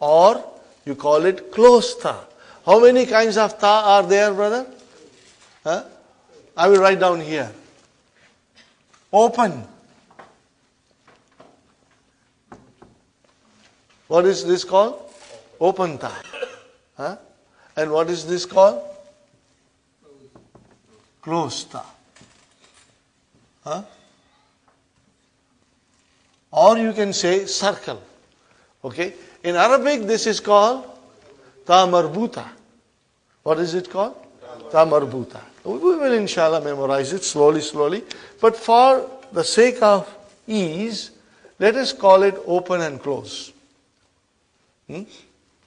or you call it closed ta. How many kinds of ta are there, brother? Huh? I will write down here. Open. What is this called? Open ta. Huh? And what is this called? Closed ta. Huh? Or you can say circle. Okay? In Arabic, this is called ta marbuta. What is it called? Ta marbuta. We will inshallah memorize it slowly, slowly. But for the sake of ease, let us call it open and close. Hmm?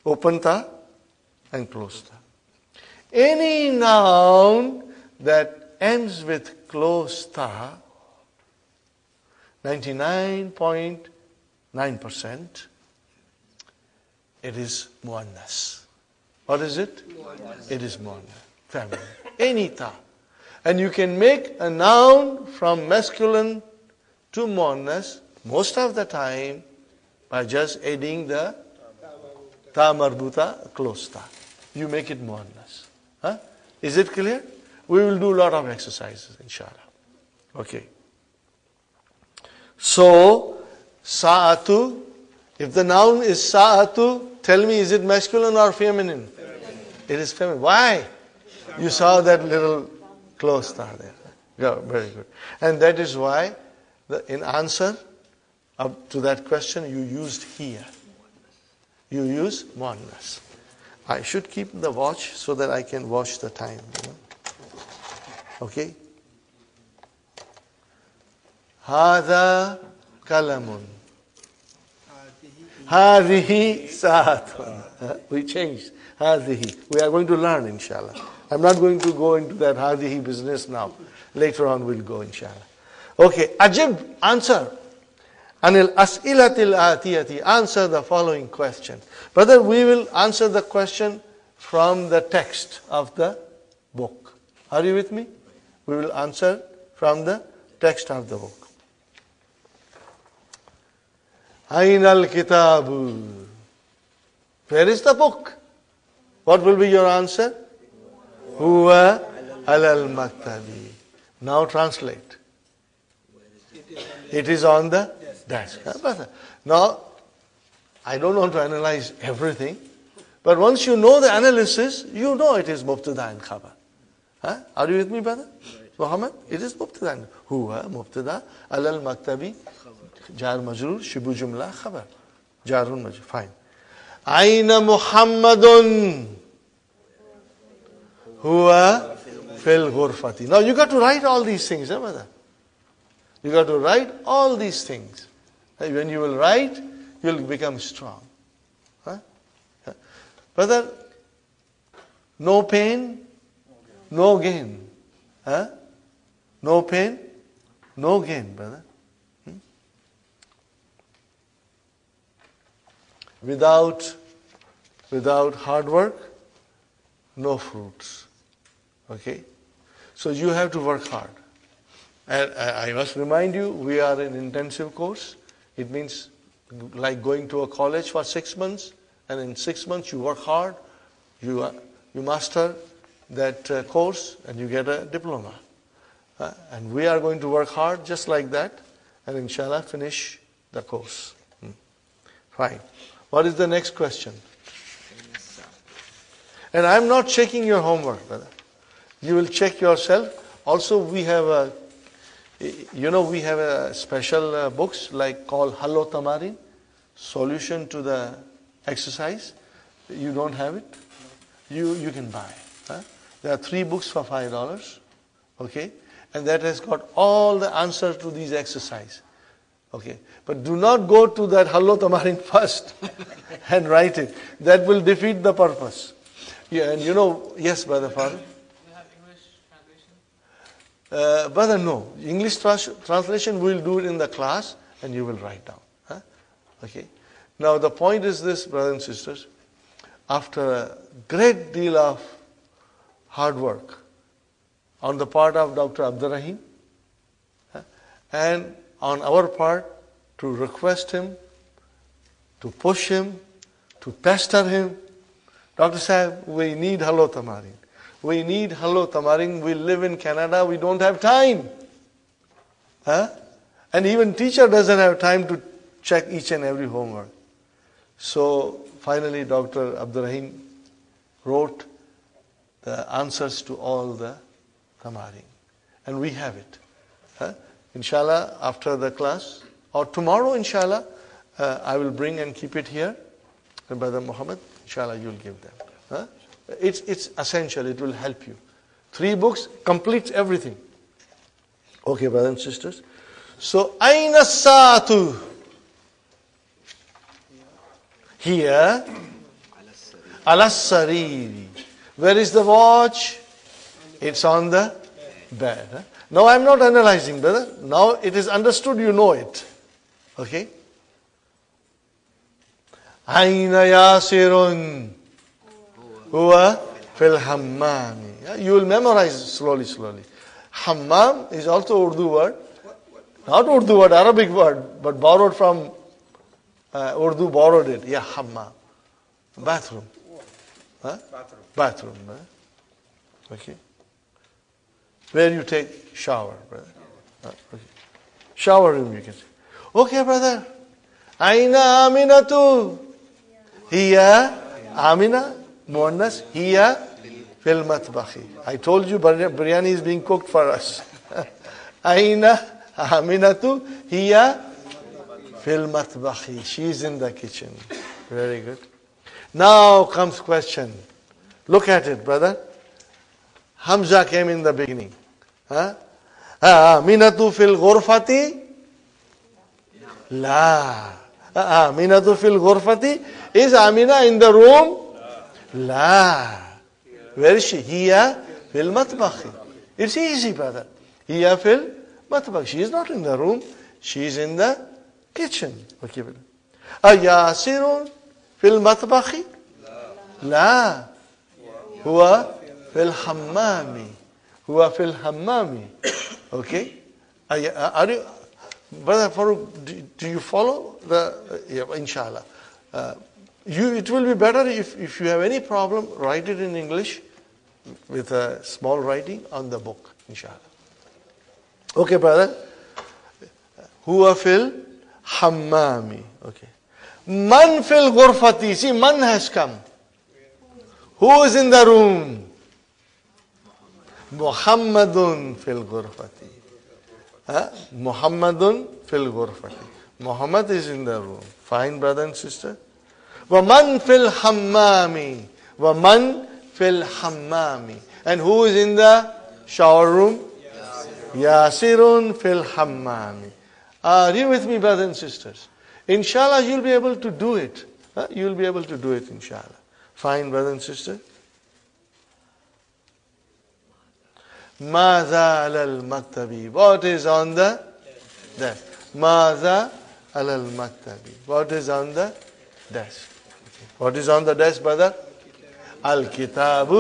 Open ta and close ta. Any noun that ends with close ta 99.9% it is muannas. What is it? Muannas. It is muannas. Family. Any ta. And you can make a noun from masculine to muannas most of the time by just adding the ta marbuta close ta. You make it muannas. Huh? Is it clear? We will do a lot of exercises, inshallah. Okay. So, sa'atu, if the noun is sa'atu, tell me, is it masculine or feminine? feminine. It is feminine. Why? You saw that little close ta there. Yeah, very good. And that is why, the, in answer up to that question, you used here. You use muannas. I should keep the watch so that I can watch the time. You know? Okay? هذا kalamun. Hadihi Saatwana. We changed. Hadihi. We are going to learn, inshallah. I'm not going to go into that Hadihi business now. Later on, we'll go, inshallah. Okay, Ajib, answer. Anil as'ilatil atiyati. Answer the following question. Brother, we will answer the question from the text of the book. Are you with me? We will answer from the text of the book. Ain al Kitabu. Where is the book? What will be your answer? Huwa al maktabi. Now translate. It is on the desk. Now, I don't want to analyze everything, but once you know the analysis, you know it is mubtada and khabar. Huh? Are you with me, brother? Muhammad? It is mubtada and huwa al maktabi jar majrur shibu jumla khabar. Jarul majrur fine. Aina muhammadun huwa fil ghurfati. Now you got to write all these things eh, brother? You got to write all these things. When you will write you'll become strong. Huh? brother no pain no gain. Huh? no pain no gain brother. Without, without hard work, no fruits. Okay? So you have to work hard. And I must remind you, we are in intensive course. It means like going to a college for six months, and in six months you work hard, you, you master that uh, course, and you get a diploma. Uh, and we are going to work hard just like that, and inshallah finish the course. Hmm. Fine. What is the next question? And I'm not checking your homework, brother. You will check yourself. Also, we have a, you know, we have a special uh, books like called Hallo Tamarin, solution to the exercise. You don't have it? You, you can buy. Huh? There are three books for five dollars. Okay? And that has got all the answers to these exercises. Okay. But do not go to that Hallo Tamarin first and write it. That will defeat the purpose. Yeah, and you know, yes, Brother Father? We have English translation? Uh, brother, no. English translation we will do it in the class and you will write down. Huh? Okay. Now the point is this, brothers and sisters. After a great deal of hard work on the part of Dr. Abdurrahim huh, and on our part to request him, to push him, to pester him. Dr. Sahib, we need Hallo Tamarin. We need Hallo Tamarin. We live in Canada. We don't have time. Huh? And even teacher doesn't have time to check each and every homework. So finally, Dr. Abdurrahim wrote the answers to all the tamarin. And we have it. Huh? Inshallah, after the class, or tomorrow, inshallah, uh, I will bring and keep it here. And Brother Muhammad, inshallah, you'll give them. Huh? It's, it's essential, it will help you. Three books completes everything. Okay, brothers and sisters. So, Aina Satu. Here, Alas Sariri. Where is the watch? It's on the bed. Huh? Now I'm not analyzing, brother. Now it is understood, you know it. Okay? Aina yasirun huwa fil hammami. You will memorize slowly, slowly. Hammam is also Urdu word. Not Urdu word, Arabic word, but borrowed from uh, Urdu, borrowed it. Yeah, hammam. Bathroom. Huh? Bathroom. Bathroom. Huh? Okay. Where you take shower, brother. Shower room, you can say. Okay, brother. Aina Aminatu. Hiya Amina. Muannas. Hiya fil matbahi. I told you biryani is being cooked for us. Aina Aminatu. Hiya fil matbahi. She's in the kitchen. Very good. Now comes question. Look at it, brother. Hamza came in the beginning. آه، آمنة في الغرفة؟ لا. آه، آمنة في الغرفة؟ إذا آمنة in the room? لا. ورش هي في المطبخ. It's easy brother? هي في المطبخ. She is not in the room. She is in the kitchen. أيا آه، سير في المطبخ؟ لا. هو في الحمام. huwa fil hammami. Okay? Are you, Brother Farooq, do, do you follow the, yeah, inshallah. Uh, you, it will be better if, if you have any problem, write it in English with a small writing on the book, inshallah. Okay, brother. Huwa fil hammami. Okay. Man fil ghurfati. See, man has come. Who is in the room? Muhammadun fil ghurfati. Huh? Muhammadun fil ghurfati. Muhammad is in the room. Fine, brother and sister. Waman fil hammami. Waman fil hammami. And who is in the shower room? Yasirun fil hammami. Are you with me, brothers and sisters? Inshallah, you'll be able to do it. Huh? You'll be able to do it, inshallah. Fine, brother and sister. ماذا على المكتب what is on the desk? ما زال المكتبي what is on the desk? What is on the desk brother? الكتاب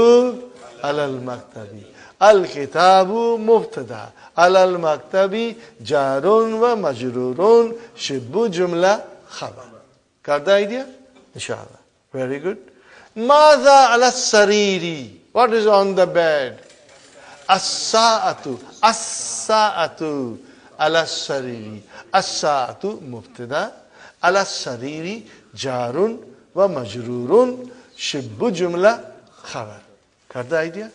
على المكتب. الكتاب مبتدا. على المكتب جار ومجرور شبه جملة خبر. كارد ايديا ان شاء الله very good. ماذا على السرير؟ What is on the bed? الساعة الساعة على السرير الساعة مبتدا على السرير جار ومجرور شب جملة خبر Got the idea?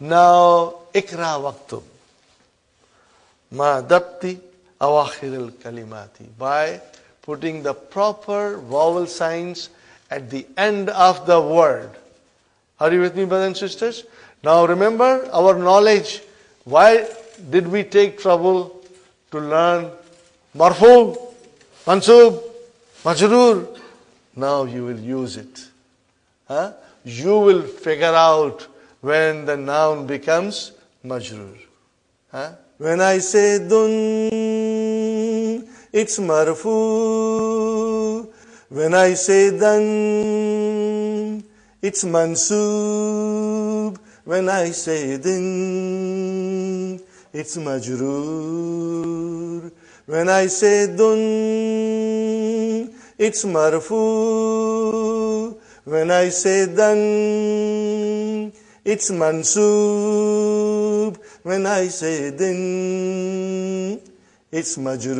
Now اقرأ واكتب ما ضبط أواخر الكلمات by putting the proper vowel signs at the end of the word Are you with me, brothers and sisters? Now remember our knowledge. Why did we take trouble to learn marfu, mansub, majrur? Now you will use it. Huh? You will figure out when the noun becomes majrur. Huh? When I say dun, it's marfu. When I say dan, it's mansub when I say din. It's majroor when I say dun. it's marfu. When I say dan, it's mansub. When I say din, it's majroor.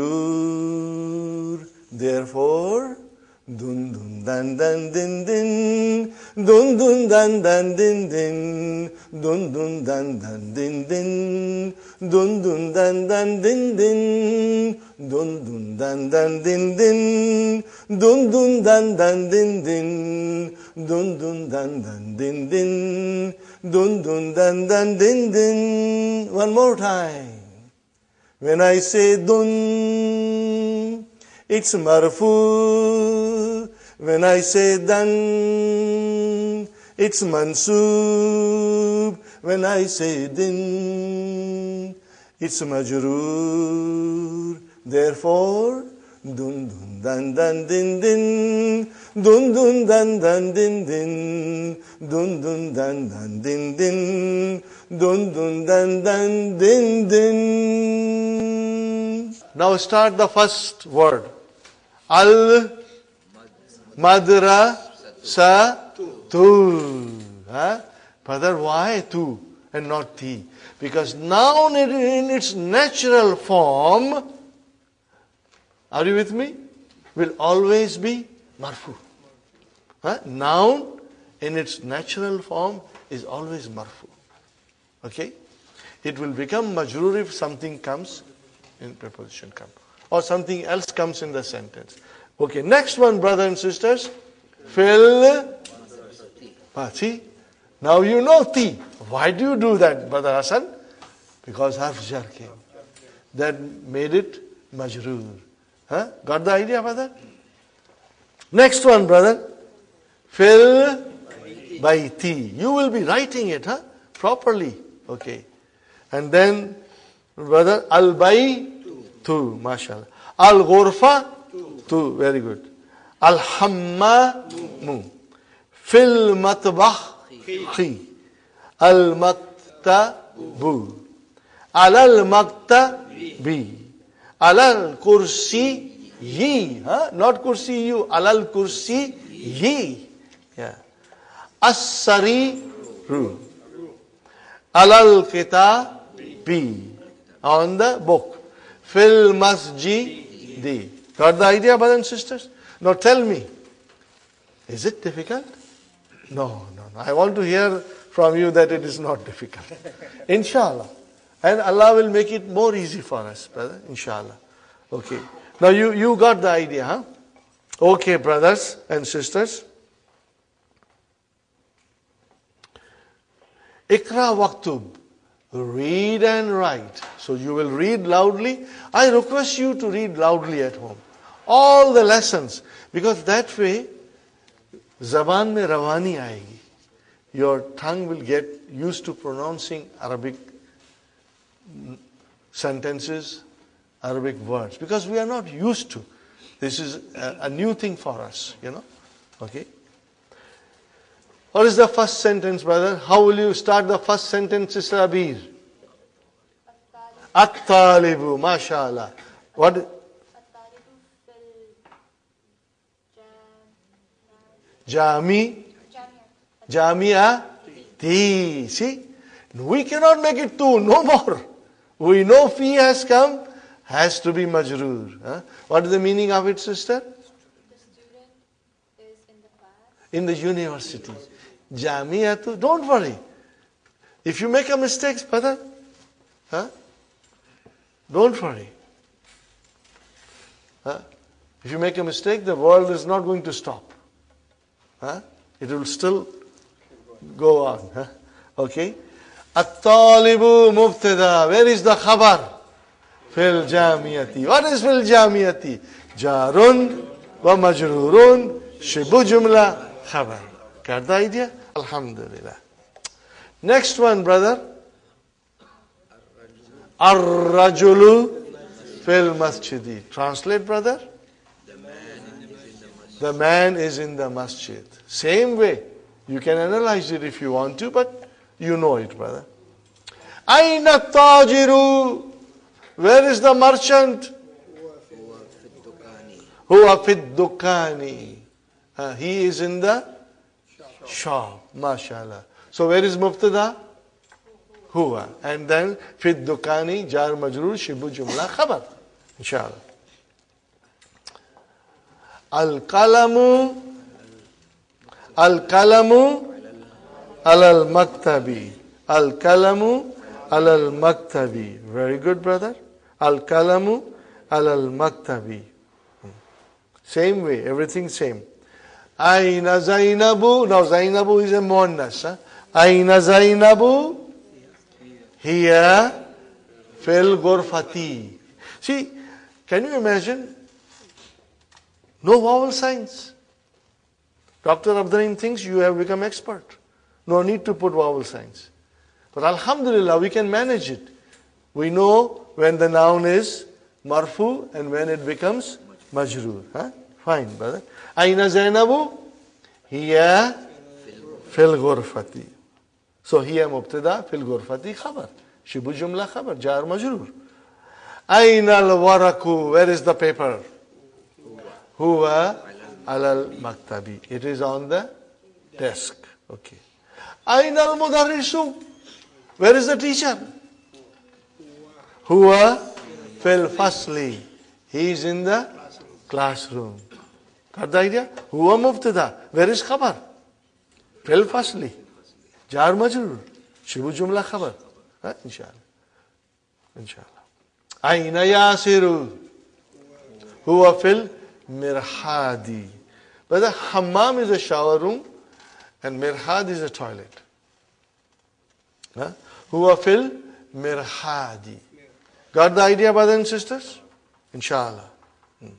Therefore, dun dun dan dan din din, dun dun dan dan din din, dun dun dan dan din din, dun dun dan dan din din, dun dun dan dan din din, dun dun dan dan din din, dun dun dan dan din din, dun dun dan dan din din. One more time. When I say dun, it's marfu. When I say dan, it's mansub. When I say din, it's majroor. Therefore, dun dun dan dan din din, dun dun dan dan din din, dun dun dan dan din din, dun dun dan dan din din. Now start the first word. Al madra sa tu. Huh? Brother, why tu and not ti? Because noun in its natural form, are you with me? Will always be marfu. Huh? Noun in its natural form is always marfu. Okay? It will become majrur if something comes in preposition come. Or something else comes in the sentence. Okay, next one, brother and sisters. Fill. See? Now you know ti. Why do you do that, brother Hassan? Because harf jar came. That made it majrur. Huh? Got the idea, brother? Next one, brother. Fill by ti. You will be writing it, huh? Properly. Okay. And then, brother, al bay tu, mashallah. Al ghurfa tu, very good. Al hammamu. Fil matbah khi. Al maktabu. Alal maktabi. Alal kursi yi. Not kursi you. Alal kursi yi. Yeah. As-sari ru. Alal kitabi. On the book. Fil masjidi. Got the idea, brothers and sisters? Now tell me, is it difficult? No, no, no. I want to hear from you that it is not difficult. Inshallah. And Allah will make it more easy for us, brother. Inshallah. Okay. Now you, you got the idea, huh? Okay, brothers and sisters. Ikra waktub. Read and write. So you will read loudly. I request you to read loudly at home. All the lessons. Because that way, zaban mein rawani aayegi. Your tongue will get used to pronouncing Arabic sentences, Arabic words. Because we are not used to. This is a, a new thing for us, you know. Okay. What is the first sentence, brother? How will you start the first sentence, Sister Abir? At-talibu, mashallah. What? Jami, Jamia, Ti. See? We cannot make it two, no more. We know fi has come, has to be majroor. Huh? What is the meaning of it, sister? The is in the. In the university. Don't worry. If you make a mistake, brother, huh? don't worry. Huh? If you make a mistake, the world is not going to stop. Huh? It will still go on. Huh? Okay? At-talibu mubtada. Where is the khabar? Fil jamiyati. What is fil jamiyati? Jarun wa majrurun shibu jumla khabar. Got the idea? Alhamdulillah. Next one, brother. Ar-rajulu fil masjidi. Translate, brother. The man is in the masjid. Same way. You can analyze it if you want to, but you know it, brother. Aina tajiru. Where is the merchant? Huwa fit dukani. Uh, he is in the shop. MashaAllah. So where is mubtada? Huwa. And then fit dukani, jar majrur, shibu jumla, khabar. Inshallah. Al kalamu, al kalamu, alal maktabi. Al kalamu, alal maktabi. Very good, brother. Al kalamu, alal maktabi. Same way, everything same. Aina Zainabu. Now Zainabu is a muannas. Huh? Aina Zainabu. Here. Fil Gorfati. See, can you imagine? No vowel signs. Dr. Abdur Rahim thinks you have become expert. No need to put vowel signs. But Alhamdulillah, we can manage it. We know when the noun is marfu and when it becomes majroor. Huh? Fine, brother. Aina Zainabu? Hiya fil ghurfati. So hiya mubtada fil ghurfati khabar. Shibu jumla khabar. Jar majroor. Aina al waraku? Where is the paper? Huwa alal maktabi. It is on the desk. Okay. Aina al mudarrisu? Where is the teacher? Huwa fil fasli. He is in the classroom. Got the idea? Huwa mubtada. Where is khabar? Fil fasli. Jar majrur. Shibu jumla khabar. Inshallah. Inshallah. Aina yasiru. Huwa fil mirhadi. But the hammam is a shower room and mirhad is a toilet. Huwa fil mirhadi. Got the idea, brothers and sisters? Inshallah. Hmm.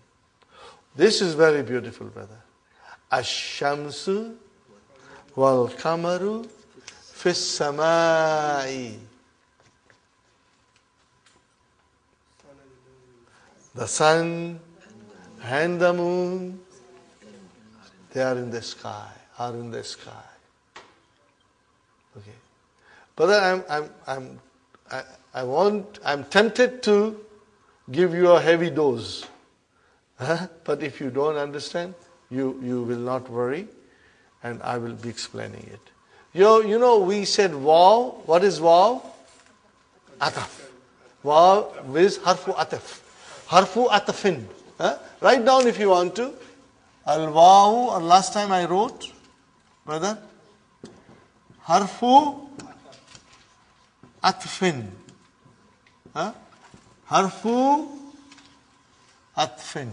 This is very beautiful, brother. Ash-shamsu wal kamaru fis samai. The sun and the moon, they are in the sky, are in the sky. Okay. Brother, I'm, I'm, I'm, I, I want, I'm tempted to give you a heavy dose. But if you don't understand, you, you will not worry, and I will be explaining it. You, you know, we said waw. What is waw? Ataf. Waw is harfu ataf. Harfu atafin. Write down if you want to. Al waw, last time I wrote, brother. Harfu atfin. Huh? Harfu atfin.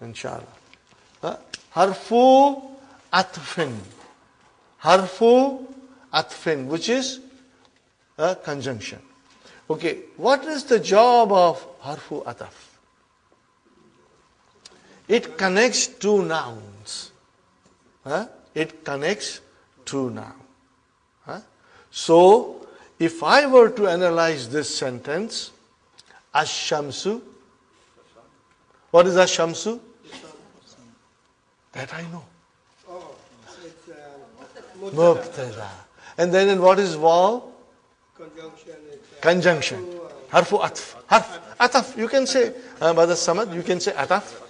Inshallah. Huh? Harfu atfin. Harfu atfin, which is a conjunction. Okay, what is the job of harfu ataf? It connects two nouns. Huh? It connects two nouns. Huh? So, if I were to analyze this sentence, Ash-Shamsu, what is Ash-Shamsu? That I know. Mubtada. And then in what is waw? conjunction. Conjunction. Harfu atf. Harf. Ataf. You can say, uh, Brother Samad, you can say ataf.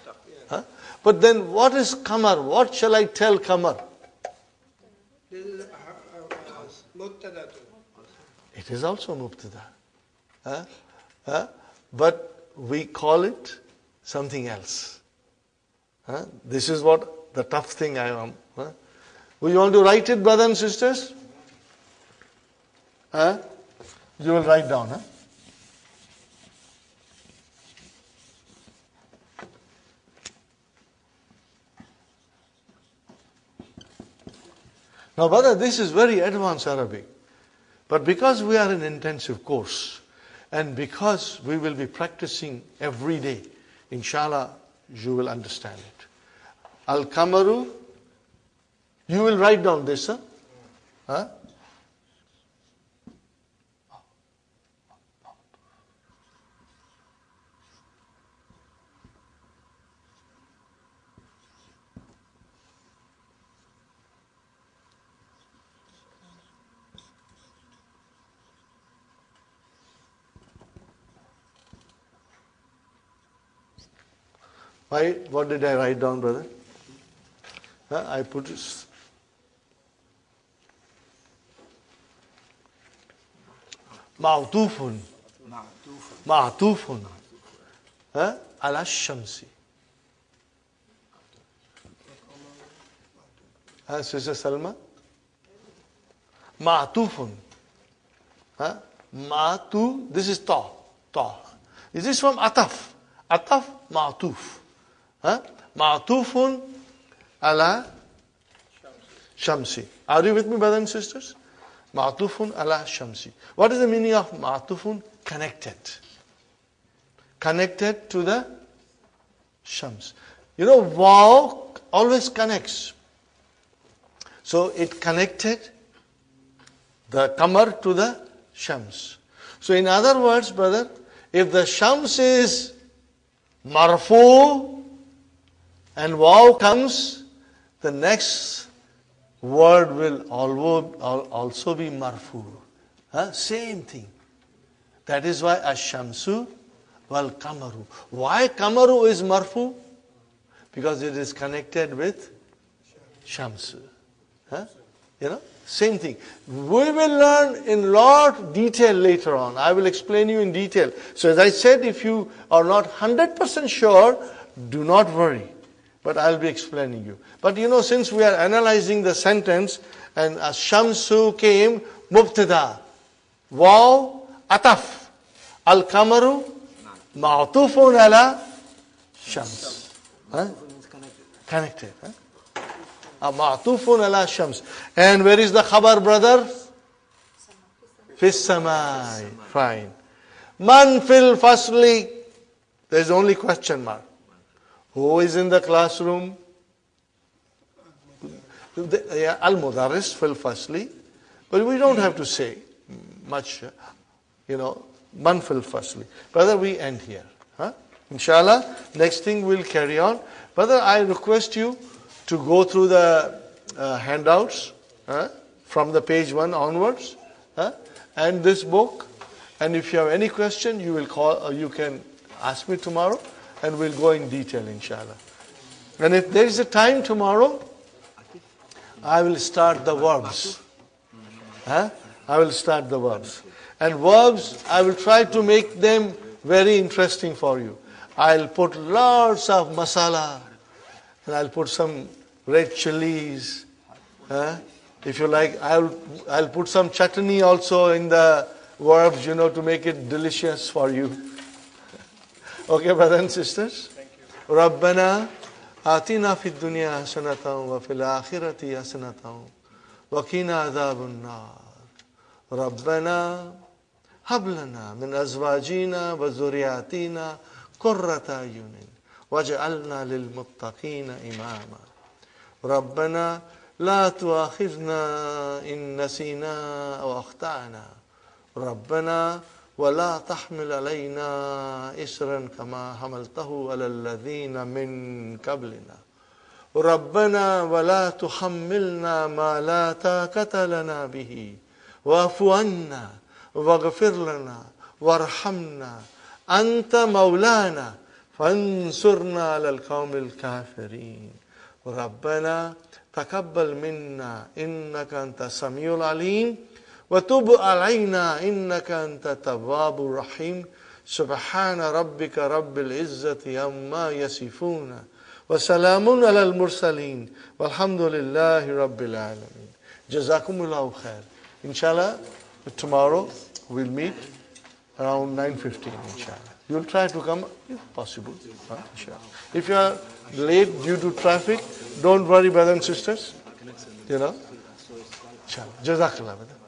Huh? But then what is kamar? What shall I tell kamar? It is also mubtada. Huh? Huh? But we call it something else. Huh? This is what the tough thing I am. Huh? We want to write it, brothers and sisters? Huh? You will write down. Huh? Now, brother, this is very advanced Arabic. But because we are an intensive course, and because we will be practicing every day, inshallah, you will understand it. Al Kamaru, you will write down this, huh? huh? Why? What did I write down, brother? Huh? I put this. Ma'atufun. Ma'atufun. Ala shamsi. Huh, Sister Salma? Maatufun, Huh? This is ta. Ta. This is from ataf. Ataf, Maatuf. Huh? Ma'tufun ala shamsi. Are you with me, brothers and sisters? Ma'tufun ala shamsi. What is the meaning of ma'tufun? Connected. Connected to the shams. You know, waw always connects. So it connected the kamar to the shams. So in other words, brother, if the shams is marfu, and waw comes, the next word will also be marfu. Huh? Same thing. That is why ash-shamsu wal kamaru. Why kamaru is marfu? Because it is connected with shamsu. Huh? You know, same thing. We will learn in lot detail later on. I will explain you in detail. So as I said, if you are not 100% sure, do not worry. But I'll be explaining you. But you know, since we are analyzing the sentence, and As Shamsu came, Mubtada. Waw, Ataf. Al Kamaru, Ma'atufun ala Shams. Connected. Ma'atufun ah, Ma'tufun ala Shams. And where is the Khabar, brother? Fissamai. Fine. Man fil fasli. There's only question mark who is in the classroom yeah, al mudarris fil fasli but we don't have to say much you know man fil fasli brother we end here huh? inshallah next thing we'll carry on brother i request you to go through the uh, handouts huh, from the page one onwards, huh, and this book. And if you have any question, you will call. Or you can ask me tomorrow, and we'll go in detail, inshallah. And if there is a time tomorrow, I will start the verbs. Huh? I will start the verbs. And verbs, I will try to make them very interesting for you. I'll put lots of masala, and I'll put some red chilies. huh? If you like, I'll, I'll put some chutney also in the verbs, you know, to make it delicious for you. Okay, brothers and sisters? ربنا آتنا في الدنيا حسنة وفي الآخرة حسنة وقنا عذاب النار. ربنا هب لنا من أزواجنا وذرياتنا قرة أعين واجعلنا للمتقين إماما. ربنا لا تؤاخذنا إن نسينا أو أخطأنا. ربنا ولا تحمل علينا إسرا كما حملته على الذين من قبلنا. ربنا ولا تحملنا ما لا طاقة لنا به. واعف عنا واغفر لنا وارحمنا. أنت مولانا فانصرنا على القوم الكافرين. ربنا تقبل منا إنك أنت السميع العليم. وتب علينا إنك أنت التواب الرحيم سبحان ربك رب العزة عما يصفون وسلام على المرسلين والحمد لله رب العالمين جزاكم الله خير Inshallah, tomorrow we'll meet around 9.15 inshallah. You'll try to come if possible. huh. If you are late due to traffic, don't worry brothers and sisters. You know. Inshallah. Jazakallah.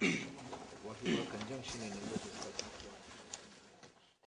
Brother. What conjunction in